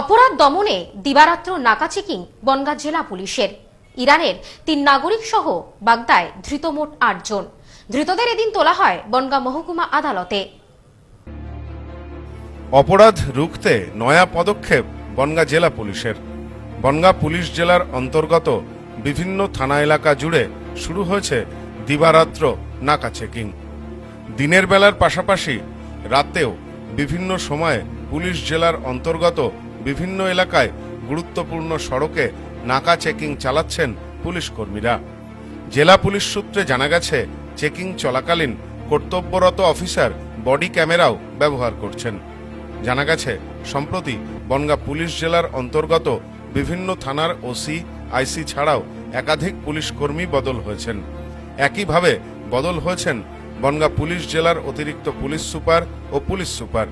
অপরাধ দমনে দিবারাত্র নাকা চেকিং বনগাঁ জেলা পুলিশের। ইরানের তিন নাগরিক সহ বাগদায় ধৃত মোট আটজন। ধৃতদের এদিন তোলা হয় বনগাঁ মহকুমা আদালতে। অপরাধ রুখতে নয়া পদক্ষেপ বনগাঁ জেলা পুলিশের। বনগাঁ পুলিশ জেলার অন্তর্গত বিভিন্ন থানা এলাকা জুড়ে শুরু হয়েছে দিবারাত্র নাকা চেকিং। দিনের বেলার পাশাপাশি রাতেও বিভিন্ন সময়ে পুলিশ জেলার অন্তর্গত বিভিন্ন এলাকায় গুরুত্বপূর্ণ সড়কে নাকা চেকিং চালাচ্ছেন পুলিশ কর্মীরা। জেলা পুলিশ সূত্রে জানা গেছে, চেকিং চলাকালীন কর্তব্যরত অফিসার বডি ক্যামেরাও ব্যবহার করছেন। জানা গেছে, সম্প্রতি বনগাঁ পুলিশ জেলার অন্তর্গত বিভিন্ন থানার ওসি, আইসি ছাড়াও একাধিক পুলিশ কর্মী বদল হয়েছেন। একইভাবে বদল হয়েছেন বনগাঁ পুলিশ জেলার অতিরিক্ত পুলিশ সুপার ও police super.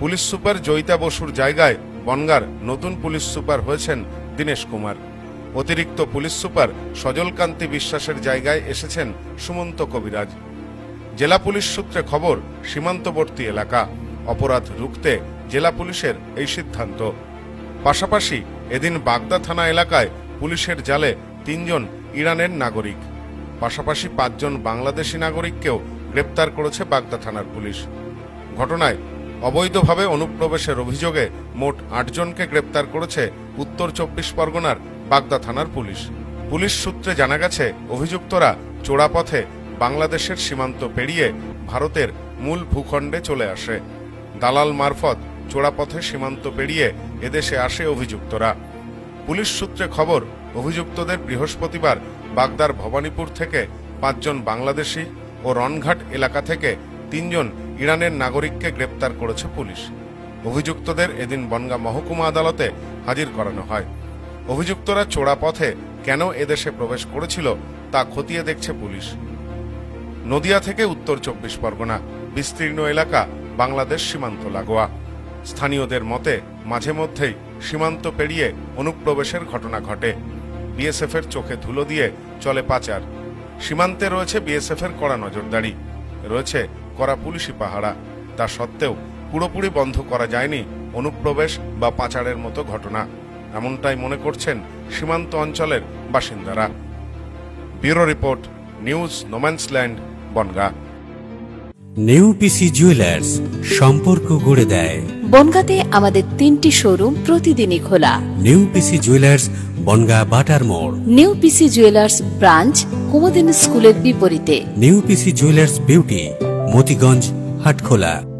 Police super Jayita বসুর জায়গায় বনগার নতুন পুলিশ সুপার হয়েছেন দীনেশ কুমার। অতিরিক্ত পুলিশ সুপার সজলকান্তি বিশ্বাসের জায়গায় এসেছেন সুমন্ত কবিরাজ। জেলা পুলিশ সূত্রে খবর, সীমান্তবর্তী এলাকা। অপরাধ রুখতে জেলা পুলিশের এই সিদ্ধান্ত। পাশাপাশি এদিন বাগদা থানা এলাকায় পুলিশের জালে তিনজন ইরানের নাগরিক। পাশাপাশি পাঁচজন বাংলাদেশি নাগরিককেও গ্রেপ্তার করেছে বাগদা থানার পুলিশ। ঘটনায় অবৈধভাবে অনুপ্রবেশের অভিযোগে মোট আটজনকে গ্রেপ্তার করেছে উত্তর চব্বিশ পরগনার বাগদা থানার পুলিশ। পুলিশ সূত্রে জানা গেছে, অভিযুক্তরা চোরাপথে বাংলাদেশের সীমান্ত পেরিয়ে ভারতের মূল ভূখণ্ডে চলে আসে। দালাল মারফত চোরাপথে সীমান্ত পেরিয়ে এদেশে আসে অভিযুক্তরা। পুলিশ সূত্রে খবর, অভিযুক্তদের বৃহস্পতিবার বাগদার ভবানীপুর থেকে পাঁচজন বাংলাদেশি ও রনঘাট এলাকা থেকে তিনজন ইরানের নাগরিককে গ্রেপ্তার করেছে পুলিশ। অভিযুক্তদের এদিন বনগাঁ মহকুমা আদালতে হাজির করানো হয়। অভিযুক্তরা চোরা পথে কেন এদেশে প্রবেশ করেছিল তা খতিয়ে দেখছে পুলিশ। নদিয়া থেকে উত্তর চব্বিশ পরগনা, বিস্তীর্ণ এলাকা বাংলাদেশ সীমান্ত লাগোয়া। স্থানীয়দের মতে, মাঝে মধ্যেই সীমান্ত পেরিয়ে অনুপ্রবেশের ঘটনা ঘটে। বিএসএফ এর চোখে ধুলো দিয়ে চলে পাচার। সীমান্তে রয়েছে বিএসএফ এর কড়া নজরদারি। রয়েছে কড়া পুলিশি পাহারা। তা সত্ত্বেও পুরোপুরি বন্ধ করা যায়নি অনুপ্রবেশ বা পাচারের মতো ঘটনা। এমনটাই মনে করছেন সীমান্ত অঞ্চলের বাসিন্দারা। Bureau report news no man's land Bongaon. New PC jewellers সম্পর্ক গড়ে দেয়। বনগাঁতে আমাদের তিনটি শোরুম প্রতিদিনই খোলা। নিউ পিসি জুয়েলার্স বনগা বাটার মোড়। New PC jewellers branch Kumudini স্কুলের বিপরীতে। New PC jewellers beauty Motiganj Hatkhola.